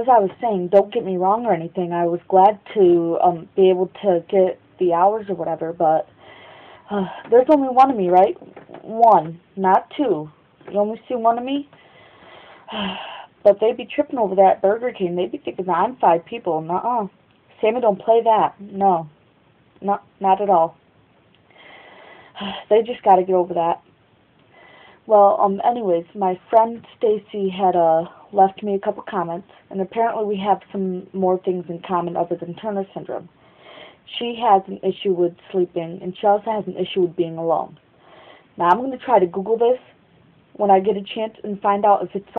as I was saying, don't get me wrong or anything. I was glad to um, be able to get the hours or whatever, but uh, there's only one of me, right? One, not two. You only see one of me? but they be tripping over that Burger King. They be thinking that I'm five people. Nuh-uh. Sammy don't play that. No. Not, not at all. They just gotta get over that. Well, um, anyways, my friend Stacy had uh, left me a couple comments, and apparently we have some more things in common other than Turner syndrome. She has an issue with sleeping, and she also has an issue with being alone. Now, I'm going to try to Google this when I get a chance and find out if it's